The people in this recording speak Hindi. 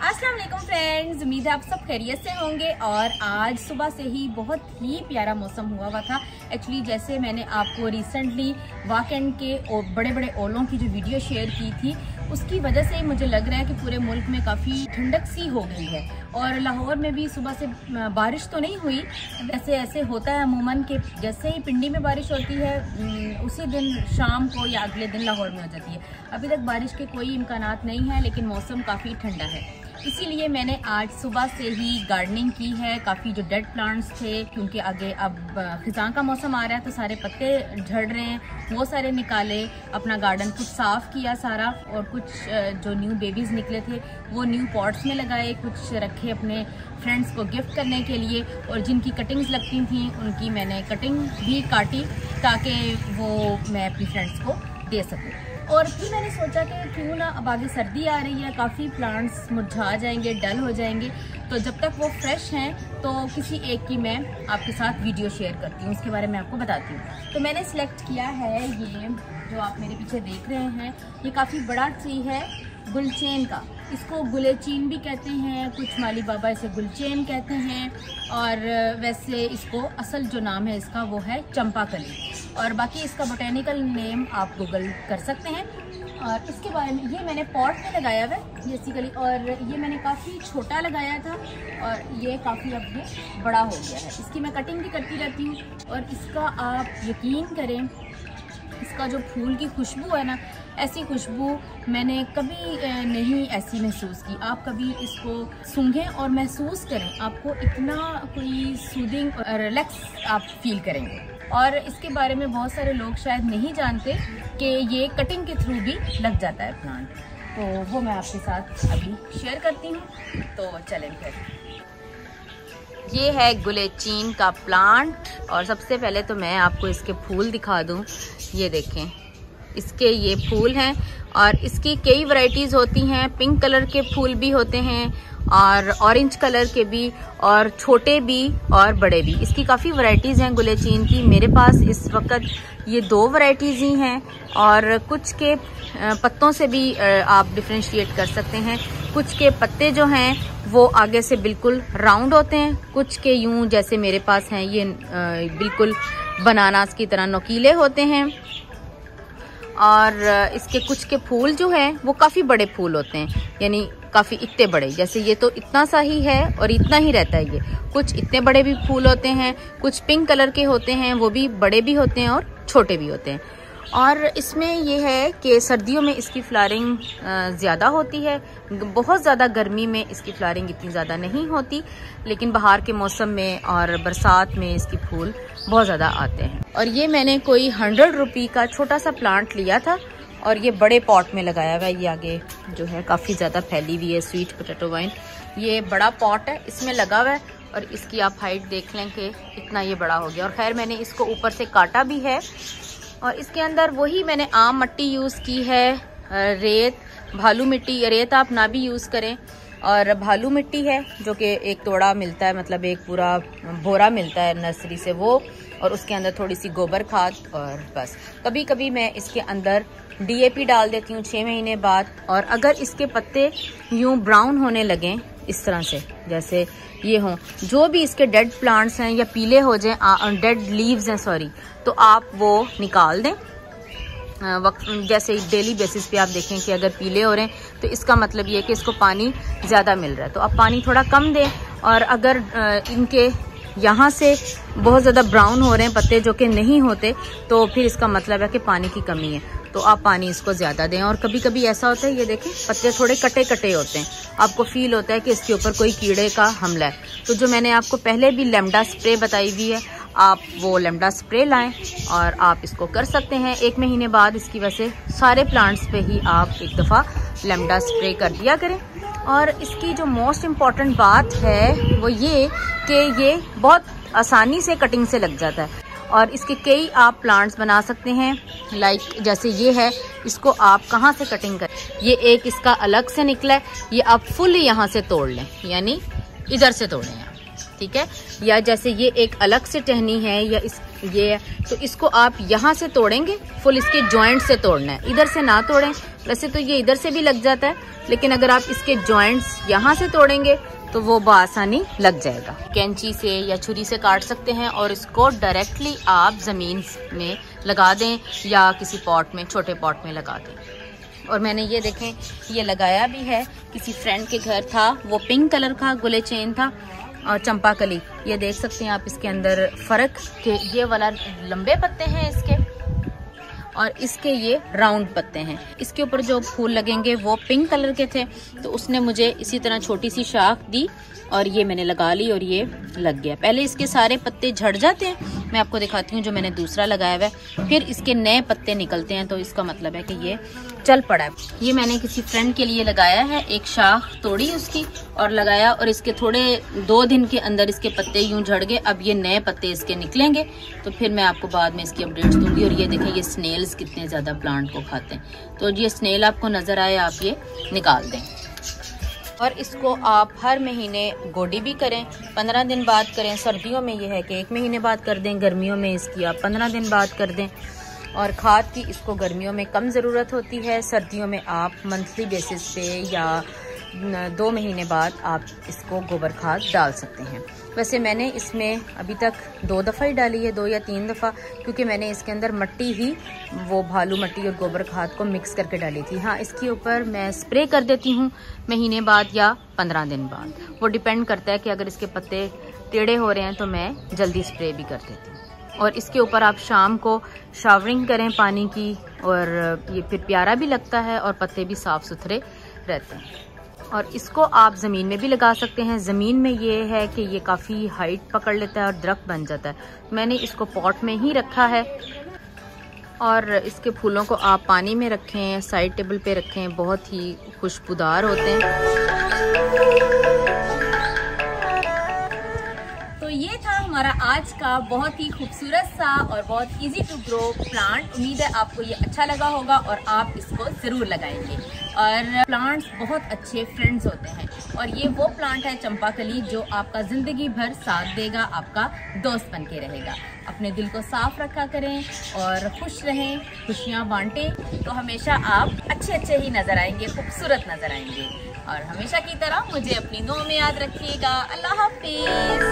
अस्सलाम वालेकुम फ्रेंड्स, उम्मीद है आप सब खैरियत से होंगे और आज सुबह से ही बहुत ही प्यारा मौसम हुआ हुआ था। एक्चुअली जैसे मैंने आपको रिसेंटली वाकेंड के और बड़े बड़े ओलों की जो वीडियो शेयर की थी, उसकी वजह से मुझे लग रहा है कि पूरे मुल्क में काफ़ी ठंडक सी हो गई है। और लाहौर में भी सुबह से बारिश तो नहीं हुई वैसे ऐसे होता है अमूमन कि जैसे ही पिंडी में बारिश होती है उसी दिन शाम को या अगले दिन लाहौर में हो जाती है। अभी तक बारिश के कोई इम्कान नहीं हैं, लेकिन मौसम काफ़ी ठंडा है। इसीलिए मैंने आज सुबह से ही गार्डनिंग की है। काफ़ी जो डेड प्लांट्स थे, क्योंकि आगे अब खिजां का मौसम आ रहा है तो सारे पत्ते झड़ रहे हैं, वो सारे निकाले, अपना गार्डन कुछ साफ़ किया सारा, और कुछ जो न्यू बेबीज़ निकले थे, वो न्यू पॉट्स में लगाए, कुछ रखे अपने फ्रेंड्स को गिफ्ट करने के लिए, और जिनकी कटिंग्स लगती थी, उनकी मैंने कटिंग भी काटी, ताकि वो मैं अपनी फ्रेंड्स को दे सकूँ। और फिर मैंने सोचा कि क्यों ना अब आगे सर्दी आ रही है, काफ़ी प्लांट्स मुरझा जाएँगे डल हो जाएँगे। तो जब तक वो फ्रेश हैं तो किसी एक की मैं आपके साथ वीडियो शेयर करती हूँ, उसके बारे में आपको बताती हूँ। तो मैंने सेलेक्ट किया है ये, जो आप मेरे पीछे देख रहे हैं, ये काफ़ी बड़ा ट्री है। गुलचेन का। इसको गुलेचीन भी कहते हैं, कुछ माली बाबा इसे गुलचैन कहते हैं, और वैसे इसको असल जो नाम है इसका वो है चंपा कली और बाकी इसका बोटेनिकल नेम आप गूगल कर सकते हैं। और इसके बारे में, ये मैंने पॉट में लगाया हुआ है बेसिकली और ये मैंने काफ़ी छोटा लगाया था, और ये काफ़ी अब ये बड़ा हो गया है। इसकी मैं कटिंग भी करती रहती हूँ, और इसका आप यकीन करें, इसका जो फूल की खुशबू है ना ऐसी खुशबू मैंने कभी नहीं ऐसी महसूस की। आप कभी इसको सूंघें और महसूस करें, आपको इतना कोई सूदिंग रिलैक्स आप फील करेंगे। और इसके बारे में बहुत सारे लोग शायद नहीं जानते कि ये कटिंग के थ्रू भी लग जाता है प्लांट तो वो मैं आपके साथ अभी शेयर करती हूँ। तो चलें फिर। ये है गुलेचीन का प्लांट और सबसे पहले तो मैं आपको इसके फूल दिखा दूँ। ये देखें। इसके ये फूल हैं और इसकी कई वैरायटीज़ होती हैं। पिंक कलर के फूल भी होते हैं और ऑरेंज कलर के भी और छोटे भी और बड़े भी। इसकी काफ़ी वैरायटीज़ हैं गुलेचीन की। मेरे पास इस वक्त ये दो वैरायटीज़ ही हैं और कुछ के पत्तों से भी आप डिफ्रेंशिएट कर सकते हैं। कुछ के पत्ते जो हैं, वो आगे से बिल्कुल राउंड होते हैं। कुछ के यूँ जैसे मेरे पास हैं, ये बिल्कुल बनानास की तरह नोकीले होते हैं। और इसके कुछ के फूल जो हैं, वो काफ़ी बड़े फूल होते हैं, यानी काफ़ी इतने बड़े। जैसे ये तो इतना सा ही है और इतना ही रहता है ये। कुछ इतने बड़े भी फूल होते हैं, कुछ पिंक कलर के होते हैं, वो भी बड़े भी होते हैं और छोटे भी होते हैं। और इसमें यह है कि सर्दियों में इसकी फ्लारिंग ज़्यादा होती है। बहुत ज़्यादा गर्मी में इसकी फ्लारिंग इतनी ज़्यादा नहीं होती, लेकिन बाहर के मौसम में और बरसात में इसकी फूल बहुत ज़्यादा आते हैं। और ये मैंने कोई हंड्रेड रुपी का छोटा सा प्लांट लिया था और ये बड़े पॉट में लगाया हुआ है। ये आगे जो है काफ़ी ज़्यादा फैली हुई है स्वीट पोटैटो वाइन ये बड़ा पॉट है, इसमें लगा हुआ है और इसकी आप हाइट देख लें कि इतना ये बड़ा हो गया। और खैर, मैंने इसको ऊपर से काटा भी है और इसके अंदर वही मैंने आम मट्टी यूज़ की है रेत, भालू मिट्टी रेत आप ना भी यूज़ करें। और भालू मिट्टी है, जो कि एक तोड़ा मिलता है मतलब एक पूरा बोरा मिलता है नर्सरी से वो, और उसके अंदर थोड़ी सी गोबर खाद और बस। कभी कभी मैं इसके अंदर डीएपी डाल देती हूँ छः महीने बाद, और अगर इसके पत्ते यूँ ब्राउन होने लगें इस तरह से, जैसे ये हों। जो भी इसके डेड प्लांट्स हैं या पीले हो जाए डेड लीव्स हैं सॉरी तो आप वो निकाल दें। वक्त, जैसे डेली बेसिस पे आप देखें कि अगर पीले हो रहे हैं तो इसका मतलब ये है कि इसको पानी ज़्यादा मिल रहा है। तो आप पानी थोड़ा कम दें और अगर इनके यहाँ से बहुत ज़्यादा ब्राउन हो रहे हैं पत्ते जो कि नहीं होते तो फिर इसका मतलब है कि पानी की कमी है। तो आप पानी इसको ज़्यादा दें और कभी कभी ऐसा होता है, ये देखें, पत्ते थोड़े कटे कटे होते हैं। आपको फील होता है कि इसके ऊपर कोई कीड़े का हमला है। तो जो मैंने आपको पहले भी लेमडा स्प्रे बताई हुई है, आप वो लेमडा स्प्रे लाएँ और आप इसको कर सकते हैं। एक महीने बाद इसकी वजह से सारे प्लांट्स पे ही आप एक दफ़ा लेमडा स्प्रे कर दिया करें। और इसकी जो मोस्ट इंपॉर्टेंट बात है, वो ये कि ये बहुत आसानी से कटिंग से लग जाता है। और इसके कई आप प्लांट्स बना सकते हैं लाइक जैसे ये है, इसको आप कहाँ से कटिंग करें ये एक इसका अलग से निकला है, ये आप फुल यहाँ से तोड़ लें, यानी इधर से तोड़ें आप, ठीक है? या जैसे ये एक अलग से टहनी है, या इस ये है तो इसको आप यहाँ से तोड़ेंगे फुल इसके जॉइंट से तोड़ना है। इधर से ना तोड़ें वैसे तो ये इधर से भी लग जाता है, लेकिन अगर आप इसके जॉइंट्स यहाँ से तोड़ेंगे तो वो बसानी लग जाएगा। कैंची से या छुरी से काट सकते हैं और इसको डायरेक्टली आप ज़मीन में लगा दें या किसी पॉट में, छोटे पॉट में लगा दें। और मैंने ये देखें, ये लगाया भी है। किसी फ्रेंड के घर था, वो पिंक कलर का गुले चेन था, और चंपा कली ये देख सकते हैं आप इसके अंदर फ़र्क के ये वाला लंबे पत्ते हैं इसके। और इसके ये राउंड पत्ते हैं। इसके ऊपर जो फूल लगेंगे वो पिंक कलर के थे तो उसने मुझे इसी तरह छोटी सी शाख दी और ये मैंने लगा ली और ये लग गया। पहले इसके सारे पत्ते झड़ जाते हैं मैं आपको दिखाती हूँ जो मैंने दूसरा लगाया हुआ है। फिर इसके नए पत्ते निकलते हैं तो इसका मतलब है कि ये चल पड़ा है। ये मैंने किसी फ्रेंड के लिए लगाया है, एक शाख तोड़ी उसकी और लगाया और इसके थोड़े दो दिन के अंदर इसके पत्ते यूँ झड़ गए। अब ये नए पत्ते इसके निकलेंगे तो फिर मैं आपको बाद में इसकी अपडेट्स दूँगी। और ये देखें, ये स्नेल्स कितने ज़्यादा प्लांट को खाते हैं। तो ये स्नेल आपको नज़र आए, आप ये निकाल दें। और इसको आप हर महीने गोडी भी करें, पंद्रह दिन बाद करें। सर्दियों में यह है कि एक महीने बाद कर दें, गर्मियों में इसकी आप पंद्रह दिन बाद कर दें। और खाद की इसको गर्मियों में कम ज़रूरत होती है, सर्दियों में आप मंथली बेसिस पे या दो महीने बाद आप इसको गोबर खाद डाल सकते हैं। वैसे मैंने इसमें अभी तक दो दफ़ा ही डाली है, दो या तीन दफ़ा, क्योंकि मैंने इसके अंदर मट्टी ही, वो भालू मट्टी और गोबर खाद को मिक्स करके डाली थी। हाँ इसके ऊपर मैं स्प्रे कर देती हूँ महीने बाद या पंद्रह दिन बाद। वो डिपेंड करता है कि अगर इसके पत्ते टेढ़े हो रहे हैं तो मैं जल्दी स्प्रे भी कर देती हूँ। और इसके ऊपर आप शाम को शावरिंग करें पानी की, और ये फिर प्यारा भी लगता है और पत्ते भी साफ़ सुथरे रहते हैं। और इसको आप ज़मीन में भी लगा सकते हैं। ज़मीन में ये है कि ये काफ़ी हाइट पकड़ लेता है और दरख्त बन जाता है। मैंने इसको पॉट में ही रखा है और इसके फूलों को आप पानी में रखें साइड टेबल पे रखें। बहुत ही खुशबूदार होते हैं। हमारा आज का बहुत ही खूबसूरत सा और बहुत इजी टू ग्रो प्लांट उम्मीद है आपको ये अच्छा लगा होगा और आप इसको ज़रूर लगाएँगे। और प्लांट्स बहुत अच्छे फ्रेंड्स होते हैं। और ये वो प्लांट है चंपाकली जो आपका ज़िंदगी भर साथ देगा, आपका दोस्त बन के रहेगा। अपने दिल को साफ़ रखा करें और खुश रहें, खुशियाँ बांटें तो हमेशा आप अच्छे अच्छे ही नज़र आएँगे, खूबसूरत नज़र आएँगे। और हमेशा की तरह मुझे अपनी दो में याद रखिएगा। अल्लाह हाफिज़।